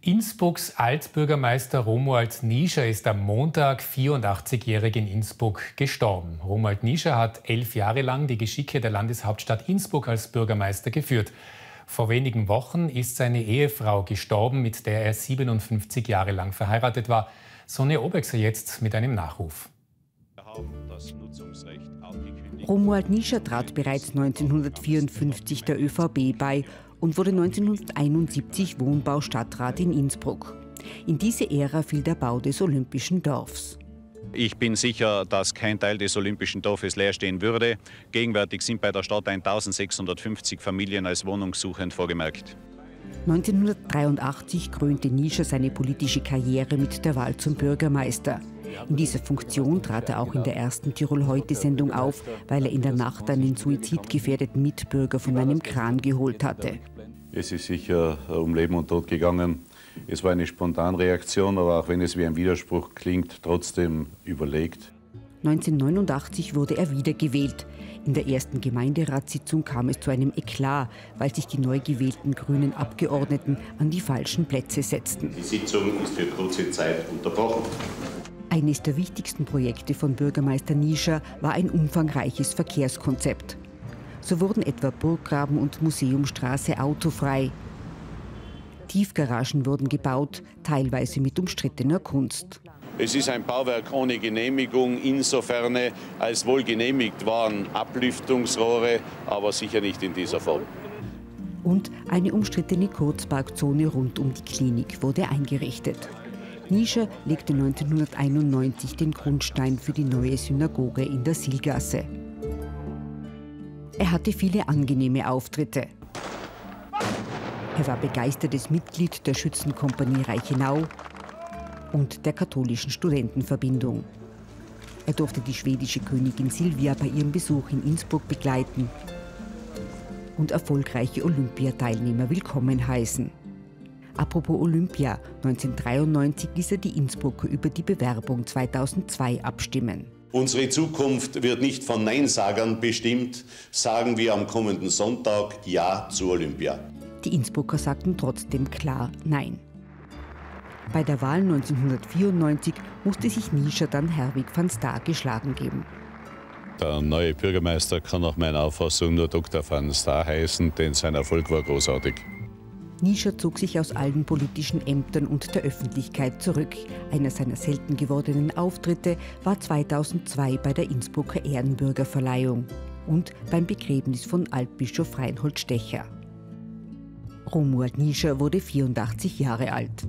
Innsbrucks Altbürgermeister Romuald Nischer ist am Montag 84-jährig in Innsbruck gestorben. Romuald Nischer hat elf Jahre lang die Geschicke der Landeshauptstadt Innsbruck als Bürgermeister geführt. Vor wenigen Wochen ist seine Ehefrau gestorben, mit der er 57 Jahre lang verheiratet war. Sonja Obexer jetzt mit einem Nachruf. Romuald Nischer trat bereits 1954 der ÖVP bei und wurde 1971 Wohnbaustadtrat in Innsbruck. In diese Ära fiel der Bau des Olympischen Dorfs. Ich bin sicher, dass kein Teil des Olympischen Dorfes leer stehen würde. Gegenwärtig sind bei der Stadt 1650 Familien als wohnungssuchend vorgemerkt. 1983 krönte Nischer seine politische Karriere mit der Wahl zum Bürgermeister. In dieser Funktion trat er auch in der ersten Tirol-Heute-Sendung auf, weil er in der Nacht einen suizidgefährdeten Mitbürger von einem Kran geholt hatte. Es ist sicher um Leben und Tod gegangen. Es war eine Spontanreaktion, aber auch wenn es wie ein Widerspruch klingt, trotzdem überlegt. 1989 wurde er wiedergewählt. In der ersten Gemeinderatssitzung kam es zu einem Eklat, weil sich die neu gewählten grünen Abgeordneten an die falschen Plätze setzten. Die Sitzung ist für kurze Zeit unterbrochen. Eines der wichtigsten Projekte von Bürgermeister Nischer war ein umfangreiches Verkehrskonzept. So wurden etwa Burggraben und Museumstraße autofrei. Tiefgaragen wurden gebaut, teilweise mit umstrittener Kunst. Es ist ein Bauwerk ohne Genehmigung, insofern als wohl genehmigt waren Ablüftungsrohre, aber sicher nicht in dieser Form. Und eine umstrittene Kurzparkzone rund um die Klinik wurde eingerichtet. Nischer legte 1991 den Grundstein für die neue Synagoge in der Silgasse. Er hatte viele angenehme Auftritte. Er war begeistertes Mitglied der Schützenkompanie Reichenau und der katholischen Studentenverbindung. Er durfte die schwedische Königin Silvia bei ihrem Besuch in Innsbruck begleiten und erfolgreiche Olympiateilnehmer willkommen heißen. Apropos Olympia, 1993 ließ er die Innsbrucker über die Bewerbung 2002 abstimmen. Unsere Zukunft wird nicht von Neinsagern bestimmt. Sagen wir am kommenden Sonntag Ja zu Olympia. Die Innsbrucker sagten trotzdem klar Nein. Bei der Wahl 1994 musste sich Nischer dann Herwig van Staar geschlagen geben. Der neue Bürgermeister kann nach meiner Auffassung nur Dr. van Staar heißen, denn sein Erfolg war großartig. Nischer zog sich aus allen politischen Ämtern und der Öffentlichkeit zurück. Einer seiner selten gewordenen Auftritte war 2002 bei der Innsbrucker Ehrenbürgerverleihung und beim Begräbnis von Altbischof Reinhold Stecher. Romuald Nischer wurde 84 Jahre alt.